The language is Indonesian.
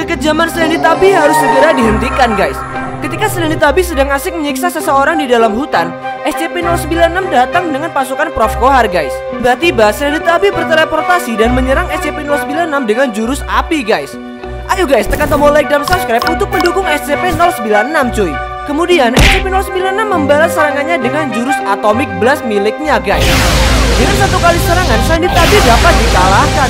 Kekejaman Tabi harus segera dihentikan guys Ketika Tabi sedang asik menyiksa seseorang di dalam hutan SCP-096 datang dengan pasukan Prof. Kohar guys Tiba-tiba Tabi berteleportasi dan menyerang SCP-096 dengan jurus api guys Ayo guys tekan tombol like dan subscribe untuk mendukung SCP-096 cuy Kemudian SCP-096 membalas serangannya dengan jurus Atomic Blast miliknya guys Dengan satu kali serangan Tabi dapat dikalahkan.